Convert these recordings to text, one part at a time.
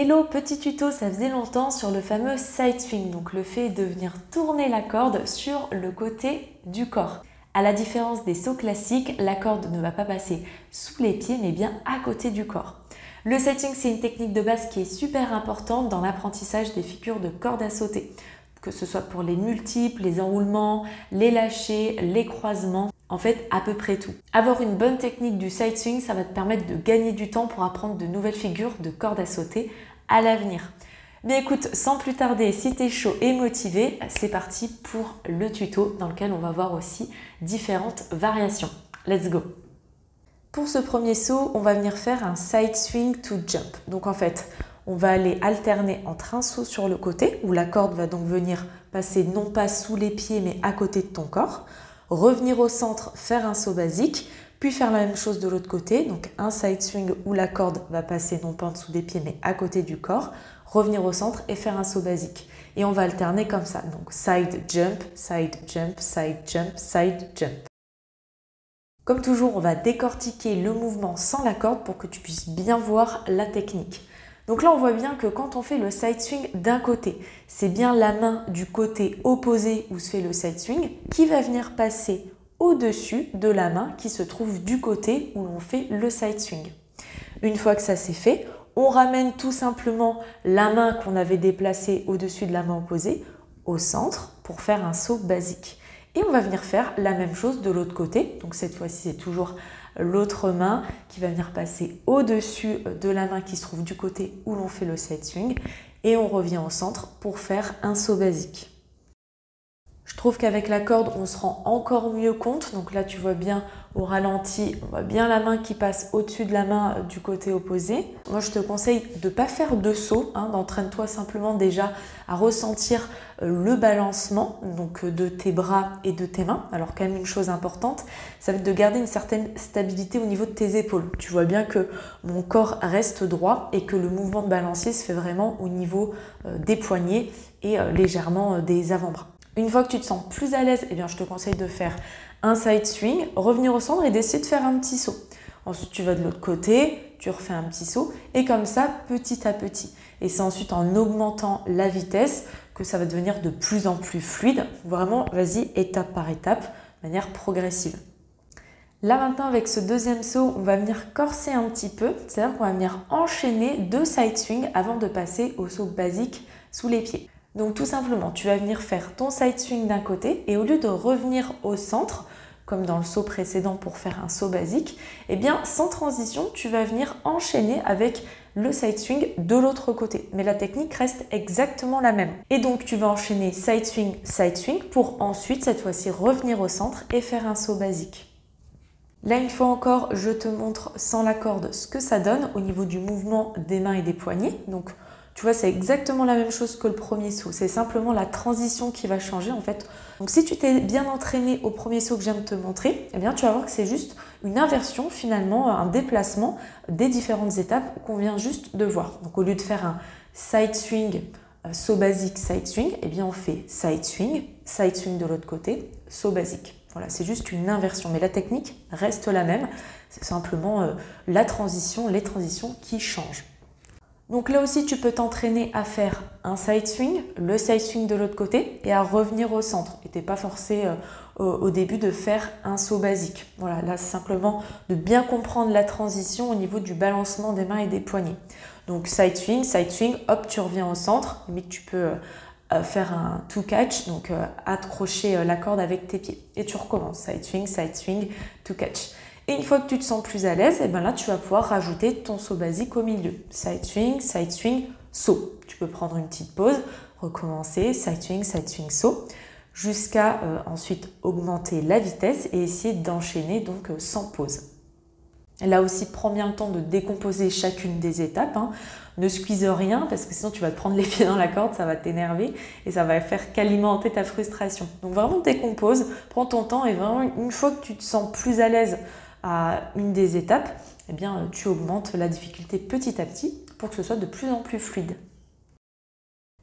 Hello, petit tuto, ça faisait longtemps sur le fameux side swing, donc le fait de venir tourner la corde sur le côté du corps. À la différence des sauts classiques, la corde ne va pas passer sous les pieds mais bien à côté du corps. Le side swing, c'est une technique de base qui est super importante dans l'apprentissage des figures de corde à sauter, que ce soit pour les multiples, les enroulements, les lâchers, les croisements en fait à peu près tout. Avoir une bonne technique du side swing, ça va te permettre de gagner du temps pour apprendre de nouvelles figures de cordes à sauter à l'avenir. Mais écoute, sans plus tarder, si tu es chaud et motivé, c'est parti pour le tuto dans lequel on va voir aussi différentes variations. Let's go Pour ce premier saut, on va venir faire un side swing to jump. Donc en fait, on va aller alterner entre un saut sur le côté, où la corde va donc venir passer non pas sous les pieds mais à côté de ton corps revenir au centre, faire un saut basique, puis faire la même chose de l'autre côté, donc un side swing où la corde va passer non pas en dessous des pieds mais à côté du corps, revenir au centre et faire un saut basique. Et on va alterner comme ça, donc side jump, side jump, side jump, side jump. Comme toujours, on va décortiquer le mouvement sans la corde pour que tu puisses bien voir la technique. Donc là, on voit bien que quand on fait le side swing d'un côté, c'est bien la main du côté opposé où se fait le side swing qui va venir passer au-dessus de la main qui se trouve du côté où l'on fait le side swing. Une fois que ça c'est fait, on ramène tout simplement la main qu'on avait déplacée au-dessus de la main opposée au centre pour faire un saut basique. Et on va venir faire la même chose de l'autre côté. Donc cette fois-ci, c'est toujours l'autre main qui va venir passer au-dessus de la main qui se trouve du côté où l'on fait le side swing et on revient au centre pour faire un saut basique. Je trouve qu'avec la corde, on se rend encore mieux compte. Donc là, tu vois bien au ralenti, on voit bien la main qui passe au-dessus de la main euh, du côté opposé. Moi, je te conseille de ne pas faire de saut. Hein, D'entraîne-toi simplement déjà à ressentir euh, le balancement donc euh, de tes bras et de tes mains. Alors quand même une chose importante, ça va être de garder une certaine stabilité au niveau de tes épaules. Tu vois bien que mon corps reste droit et que le mouvement de balancier se fait vraiment au niveau des poignets et légèrement des avant-bras. Une fois que tu te sens plus à l'aise, eh je te conseille de faire un side swing, revenir au centre et d'essayer de faire un petit saut. Ensuite, tu vas de l'autre côté, tu refais un petit saut et comme ça, petit à petit. Et c'est ensuite en augmentant la vitesse que ça va devenir de plus en plus fluide. Vraiment, vas-y étape par étape, de manière progressive. Là maintenant, avec ce deuxième saut, on va venir corser un petit peu. C'est-à-dire qu'on va venir enchaîner deux side swings avant de passer au saut basique sous les pieds. Donc tout simplement, tu vas venir faire ton side swing d'un côté et au lieu de revenir au centre, comme dans le saut précédent pour faire un saut basique, eh bien sans transition, tu vas venir enchaîner avec le side swing de l'autre côté. Mais la technique reste exactement la même. Et donc tu vas enchaîner side swing, side swing pour ensuite cette fois-ci revenir au centre et faire un saut basique. Là, une fois encore, je te montre sans la corde ce que ça donne au niveau du mouvement des mains et des poignets. Tu vois, c'est exactement la même chose que le premier saut. C'est simplement la transition qui va changer en fait. Donc si tu t'es bien entraîné au premier saut que je viens de te montrer, eh bien tu vas voir que c'est juste une inversion finalement, un déplacement des différentes étapes qu'on vient juste de voir. Donc au lieu de faire un side swing, euh, saut basique, side swing, eh bien on fait side swing, side swing de l'autre côté, saut basique. Voilà, c'est juste une inversion, mais la technique reste la même. C'est simplement euh, la transition, les transitions qui changent. Donc là aussi, tu peux t'entraîner à faire un side swing, le side swing de l'autre côté et à revenir au centre. Et t'es pas forcé euh, au, début de faire un saut basique. Voilà, là c'est simplement de bien comprendre la transition au niveau du balancement des mains et des poignets. Donc side swing, side swing, hop, tu reviens au centre, mais tu peux euh, euh, faire un two catch, donc accrocher la corde avec tes pieds. Et tu recommences, side swing, side swing, two catch. Et une fois que tu te sens plus à l'aise, et eh ben là, tu vas pouvoir rajouter ton saut basique au milieu. Side swing, side swing, saut. Tu peux prendre une petite pause, recommencer, side swing, side swing, saut, jusqu'à euh, ensuite augmenter la vitesse et essayer d'enchaîner donc euh, sans pause. Là aussi, prends bien le temps de décomposer chacune des étapes. Hein. Ne squeeze rien parce que sinon tu vas te prendre les pieds dans la corde, ça va t'énerver et ça va faire qu'alimenter ta frustration. Donc vraiment décompose, prends ton temps et vraiment une fois que tu te sens plus à l'aise à une des étapes, eh bien, tu augmentes la difficulté petit à petit pour que ce soit de plus en plus fluide.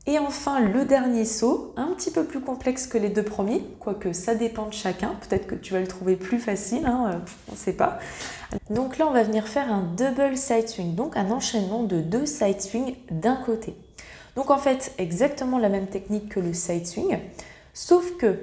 Et enfin, le dernier saut, un petit peu plus complexe que les deux premiers, quoique ça dépend de chacun. Peut-être que tu vas le trouver plus facile, hein, euh, on ne sait pas. Donc là, on va venir faire un double side swing, donc un enchaînement de deux side swings d'un côté. Donc en fait, exactement la même technique que le side swing, sauf que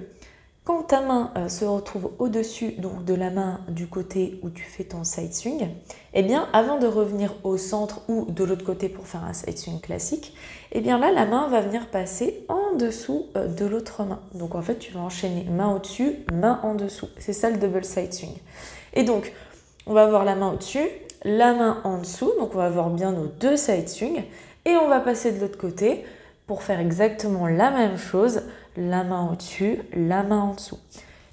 quand ta main euh, se retrouve au-dessus donc de la main du côté où tu fais ton side swing, eh bien avant de revenir au centre ou de l'autre côté pour faire un side swing classique, eh bien là la main va venir passer en dessous euh, de l'autre main. Donc en fait tu vas enchaîner main au-dessus, main en dessous. C'est ça le double side swing. Et donc on va avoir la main au-dessus, la main en dessous, donc on va avoir bien nos deux side swings et on va passer de l'autre côté pour faire exactement la même chose la main au-dessus, la main en dessous.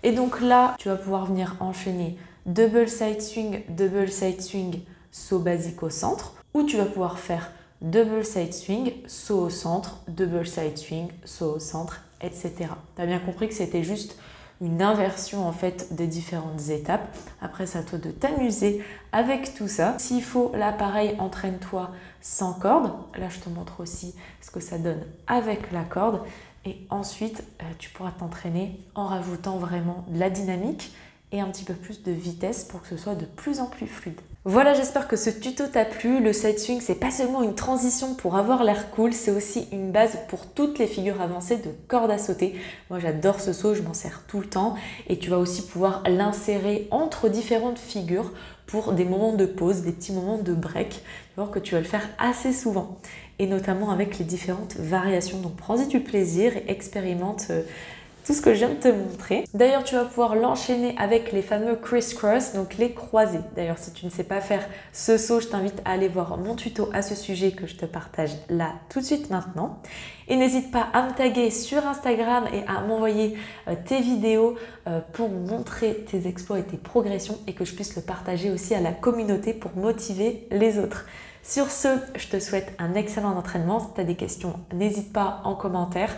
Et donc là, tu vas pouvoir venir enchaîner double side swing, double side swing, saut basique au centre, ou tu vas pouvoir faire double side swing, saut au centre, double side swing, saut au centre, etc. Tu as bien compris que c'était juste une inversion en fait des différentes étapes. Après, c'est à toi de t'amuser avec tout ça. S'il faut l'appareil, entraîne-toi sans corde. Là, je te montre aussi ce que ça donne avec la corde. Et ensuite, euh, tu pourras t'entraîner en rajoutant vraiment de la dynamique et un petit peu plus de vitesse pour que ce soit de plus en plus fluide. Voilà, j'espère que ce tuto t'a plu. Le side swing, c'est pas seulement une transition pour avoir l'air cool, c'est aussi une base pour toutes les figures avancées de corde à sauter. Moi, j'adore ce saut, je m'en sers tout le temps et tu vas aussi pouvoir l'insérer entre différentes figures pour des moments de pause, des petits moments de break. Tu vas voir que tu vas le faire assez souvent et notamment avec les différentes variations. Donc prends-y du plaisir et expérimente euh, tout ce que je viens de te montrer. D'ailleurs, tu vas pouvoir l'enchaîner avec les fameux criss-cross, donc les croisés. D'ailleurs, si tu ne sais pas faire ce saut, je t'invite à aller voir mon tuto à ce sujet que je te partage là tout de suite maintenant. Et n'hésite pas à me taguer sur Instagram et à m'envoyer euh, tes vidéos euh, pour montrer tes exploits et tes progressions et que je puisse le partager aussi à la communauté pour motiver les autres. Sur ce, je te souhaite un excellent entraînement. Si tu as des questions, n'hésite pas en commentaire.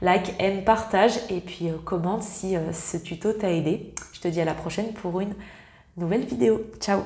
Like, aime, partage et puis euh, commente si euh, ce tuto t'a aidé. Je te dis à la prochaine pour une nouvelle vidéo. Ciao